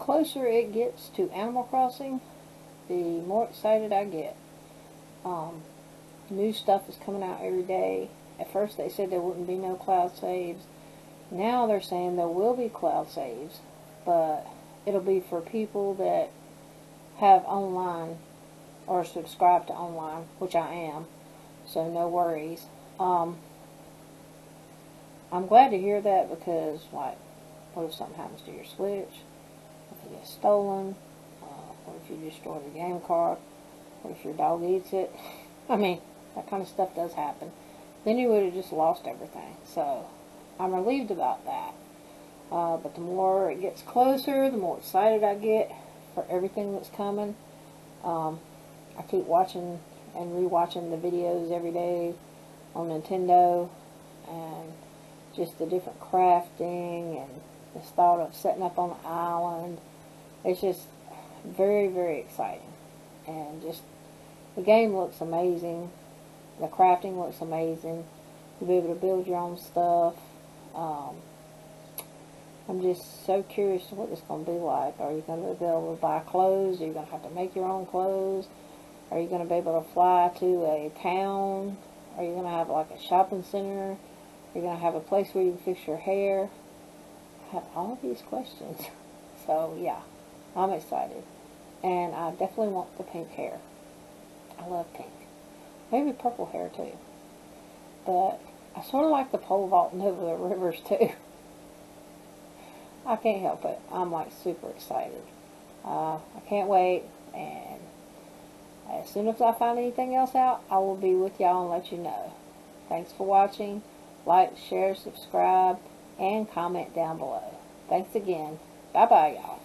closer it gets to Animal Crossing, the more excited I get. Um, new stuff is coming out every day. At first they said there wouldn't be no cloud saves. Now they're saying there will be cloud saves, but it'll be for people that have online or subscribe to online, which I am. So no worries. Um, I'm glad to hear that because, like, what if something happens to your Switch? If it gets stolen? Uh, what if you destroy the game card? What if your dog eats it? I mean, that kind of stuff does happen. Then you would have just lost everything. So, I'm relieved about that. Uh, but the more it gets closer, the more excited I get for everything that's coming. Um, I keep watching and rewatching the videos every day on Nintendo and just the different crafting and this thought of setting up on an island. It's just very, very exciting. And just the game looks amazing. The crafting looks amazing. You'll be able to build your own stuff. Um, I'm just so curious to what it's going to be like. Are you going to be able to buy clothes? Are you going to have to make your own clothes? Are you going to be able to fly to a town? Are you going to have like a shopping center? Are you going to have a place where you can fix your hair? Have all these questions. So yeah, I'm excited. And I definitely want the pink hair. I love pink. Maybe purple hair too. But I sort of like the pole vaulting over the rivers too. I can't help it. I'm like super excited. Uh, I can't wait. And as soon as I find anything else out, I will be with y'all and let you know. Thanks for watching. Like, share, subscribe, and comment down below. Thanks again. Bye-bye, y'all.